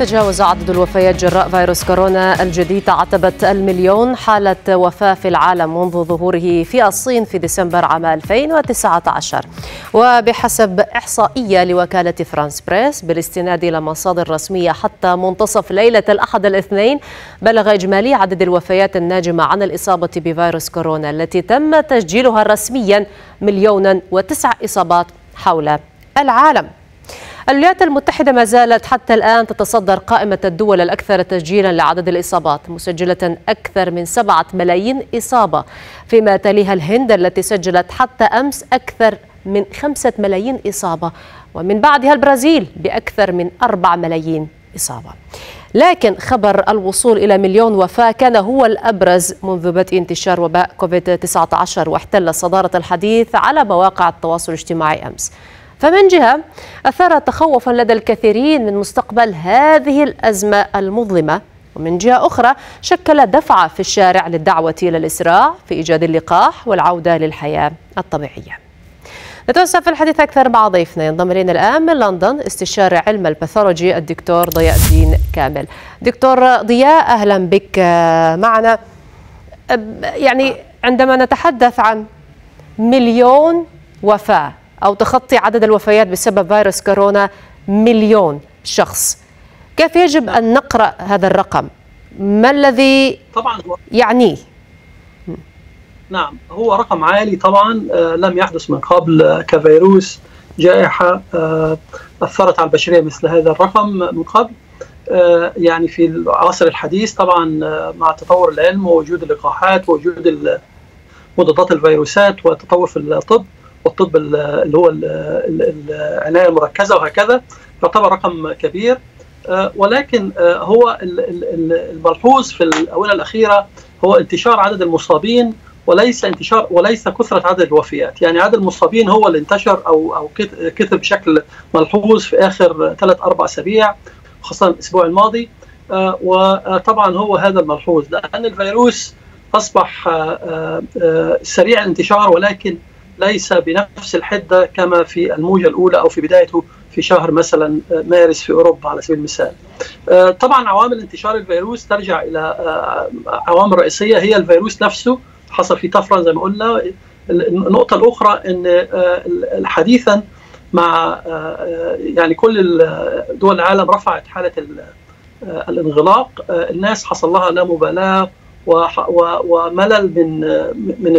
تجاوز عدد الوفيات جراء فيروس كورونا الجديد تعتبت المليون حالة وفاة في العالم منذ ظهوره في الصين في ديسمبر عام 2019 وبحسب إحصائية لوكالة فرانس بريس بالاستناد إلى مصادر رسمية حتى منتصف ليلة الأحد الاثنين بلغ إجمالي عدد الوفيات الناجمة عن الإصابة بفيروس كورونا التي تم تسجيلها رسميا مليون وتسع إصابات حول العالم. الولايات المتحدة ما زالت حتى الآن تتصدر قائمة الدول الأكثر تسجيلا لعدد الإصابات مسجلة أكثر من سبعة ملايين إصابة. فيما تليها الهند التي سجلت حتى أمس أكثر من خمسة ملايين إصابة ومن بعدها البرازيل بأكثر من أربع ملايين إصابة. لكن خبر الوصول إلى مليون وفاة كان هو الأبرز منذ بدء انتشار وباء كوفيد-19 واحتل صدارة الحديث على مواقع التواصل الاجتماعي أمس. فمن جهة أثار تخوفا لدى الكثيرين من مستقبل هذه الأزمة المظلمة ومن جهة أخرى شكل دفعة في الشارع للدعوة إلى الإسراع في إيجاد اللقاح والعودة للحياة الطبيعية. نتوسع في الحديث أكثر مع ضيفنا. ينضم إلينا الآن من لندن استشاري علم الباثولوجي الدكتور ضياء الدين كامل. دكتور ضياء أهلا بك. معنا يعني عندما نتحدث عن مليون وفاة أو تخطي عدد الوفيات بسبب فيروس كورونا مليون شخص. كيف يجب أن نقرأ هذا الرقم؟ ما الذي طبعا يعنيه؟ نعم هو رقم عالي طبعا لم يحدث من قبل كفيروس جائحة أثرت على البشرية مثل هذا الرقم من قبل. يعني في العصر الحديث طبعا مع تطور العلم ووجود اللقاحات ووجود مضادات الفيروسات والتطور في الطب والطب اللي هو العناية المركزة وهكذا يعتبر رقم كبير. ولكن هو الملحوظ في الآونة الأخيرة هو انتشار عدد المصابين وليس انتشار وليس كثرة عدد الوفيات، يعني عدد المصابين هو اللي انتشر أو أو كثر بشكل ملحوظ في آخر ثلاث أربع أسابيع خاصة الأسبوع الماضي. وطبعا هو هذا الملحوظ لأن الفيروس أصبح سريع الانتشار ولكن ليس بنفس الحدة كما في الموجة الأولى أو في بدايته في شهر مثلا مارس في أوروبا على سبيل المثال. طبعا عوامل انتشار الفيروس ترجع إلى عوامل رئيسية هي الفيروس نفسه حصل فيه طفرة زي ما قلنا. النقطة الأخرى إن حديثا مع يعني كل دول العالم رفعت حالة الانغلاق الناس حصل لها لا مبالاة وملل من من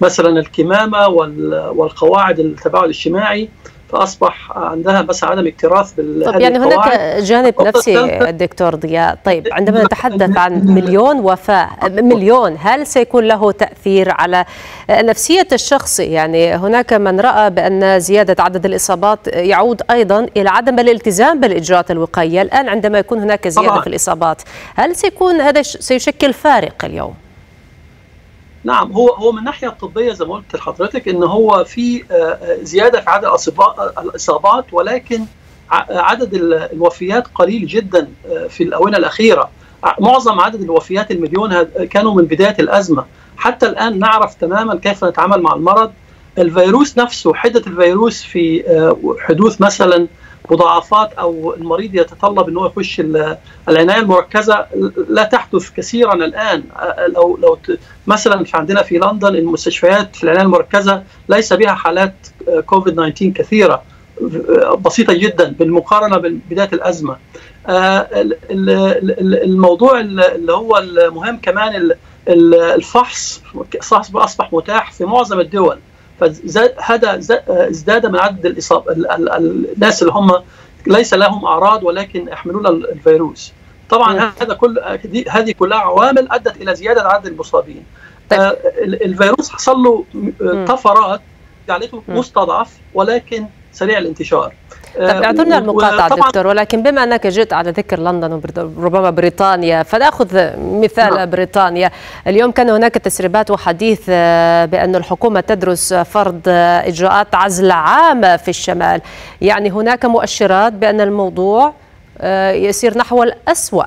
مثلا الكمامة والقواعد التباعد الاجتماعي فأصبح عندها بس عدم اكتراث بال طب يعني هناك جانب نفسي الدكتور ضياء. طيب عندما نتحدث عن مليون وفاة مليون هل سيكون له تأثير على نفسية الشخص؟ يعني هناك من رأى بأن زيادة عدد الإصابات يعود أيضا إلى عدم الالتزام بالإجراءات الوقائية. الآن عندما يكون هناك زيادة طبعا. في الإصابات هل سيكون هذا سيشكل فارق اليوم؟ نعم هو هو من الناحية الطبية زي ما قلت لحضرتك إن هو في زيادة في عدد الإصابات ولكن عدد الوفيات قليل جدا في الآونة الأخيرة. معظم عدد الوفيات المليون كانوا من بداية الأزمة. حتى الآن نعرف تماما كيف نتعامل مع المرض. الفيروس نفسه حدة الفيروس في حدوث مثلا مضاعفات أو المريض يتطلب إنه يخش العناية المركزة لا تحدث كثيرا الآن. لو لو مثلا في عندنا في لندن المستشفيات في العناية المركزة ليس بها حالات كوفيد 19 كثيرة بسيطة جدا بالمقارنة ببداية الأزمة. الموضوع اللي هو المهم كمان الفحص أصبح متاح في معظم الدول. فهذا ازداد من عدد الاصابه الناس اللي هم ليس لهم أعراض ولكن يحملون الفيروس. طبعا هذا كل هذه كلها عوامل أدت إلى زيادة عدد المصابين. طيب. آه الفيروس حصل له طفرات جعلته مستضعف ولكن سريع الانتشار. طب اعذرنا المقاطعة دكتور ولكن بما أنك جئت على ذكر لندن وربما بريطانيا فنأخذ مثال نعم. بريطانيا. اليوم كان هناك تسريبات وحديث بأن الحكومة تدرس فرض إجراءات عزل عامة في الشمال. يعني هناك مؤشرات بأن الموضوع يسير نحو الأسوأ.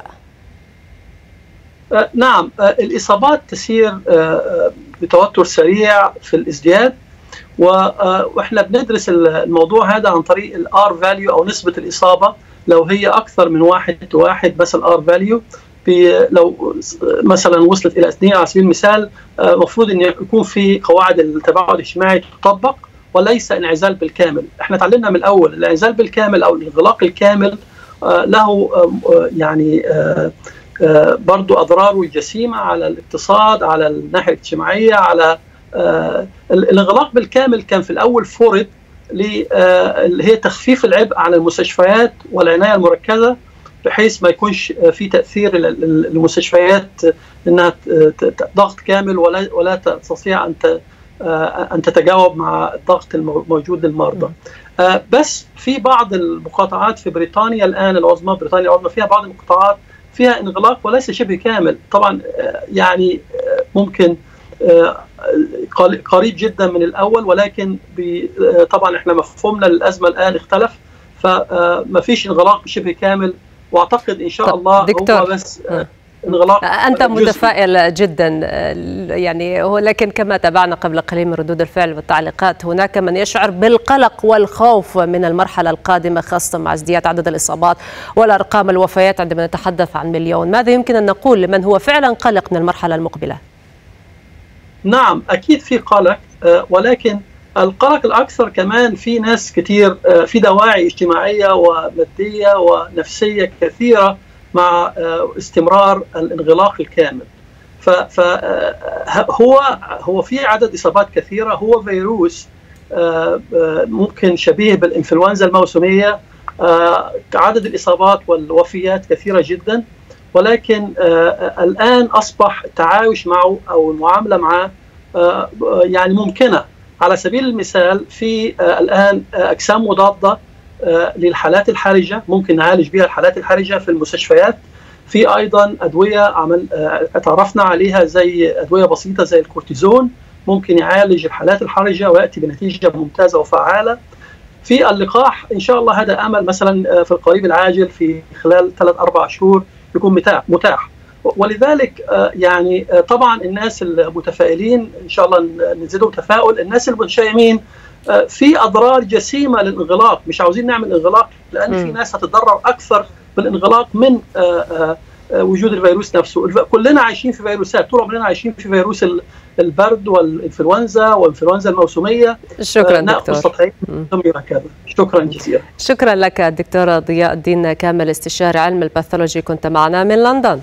نعم. الإصابات تسير بتوتر سريع في الازدياد. وإحنا بندرس الموضوع هذا عن طريق ال R value أو نسبة الإصابة. لو هي أكثر من واحد واحد مثلا R value لو مثلا وصلت إلى اثنين على سبيل المثال المفروض إن يكون في قواعد التباعد الاجتماعي تطبق وليس انعزال بالكامل، إحنا اتعلمنا من الأول الانعزال بالكامل أو الانغلاق الكامل له يعني برضو أضراره الجسيمة على الاقتصاد، على الناحية الاجتماعية، على الانغلاق بالكامل كان في الأول فرض اللي هي تخفيف العبء على المستشفيات والعناية المركزة بحيث ما يكونش في تأثير للمستشفيات إنها ضغط كامل ولا ولا تستطيع أن أن تتجاوب مع الضغط الموجود للمرضى. بس في بعض المقاطعات في بريطانيا الآن العظمى بريطانيا العظمى فيها بعض المقاطعات فيها انغلاق وليس شبه كامل، طبعا يعني ممكن قريب جدا من الأول ولكن طبعا إحنا مفهومنا للأزمة الآن اختلف فما فيش انغلاق شبه كامل وأعتقد إن شاء الله دكتور. هو بس انغلاق أنت متفائل جدا يعني لكن كما تابعنا قبل قليل من ردود الفعل والتعليقات هناك من يشعر بالقلق والخوف من المرحلة القادمة خاصة مع ازدياد عدد الإصابات والأرقام الوفيات عندما نتحدث عن مليون. ماذا يمكن أن نقول لمن هو فعلا قلق من المرحلة المقبلة؟ نعم أكيد في قلق ولكن القلق الأكثر كمان في ناس كتير في دواعي اجتماعية ومادية ونفسية كثيرة مع استمرار الانغلاق الكامل. فهو هو في عدد إصابات كثيرة. هو فيروس ممكن شبيه بالإنفلونزا الموسمية عدد الإصابات والوفيات كثيرة جدا. ولكن الآن أصبح التعايش معه أو المعاملة معه يعني ممكنة. على سبيل المثال في الآن أجسام مضادة للحالات الحرجة ممكن نعالج بها الحالات الحرجة في المستشفيات. في أيضا أدوية عمل تعرفنا عليها زي أدوية بسيطة زي الكورتيزون ممكن يعالج الحالات الحرجة ويأتي بنتيجة ممتازة وفعالة. في اللقاح إن شاء الله هذا أمل مثلا في القريب العاجل في خلال ثلاث أربع شهور يكون متاح متاح. ولذلك يعني طبعا الناس المتفائلين إن شاء الله نزيدهم تفاؤل. الناس المتشائمين في أضرار جسيمة للانغلاق. مش عاوزين نعمل انغلاق لأن م. في ناس هتتضرر أكثر بالانغلاق من وجود الفيروس نفسه. كلنا عايشين في فيروسات طول عمرنا عايشين في فيروس البرد والإنفلونزا والانفلونزا الموسمية. شكرا دكتور. شكرا جزيلا. شكرا لك دكتور ضياء الدين كامل استشاري علم الباثولوجي. كنت معنا من لندن.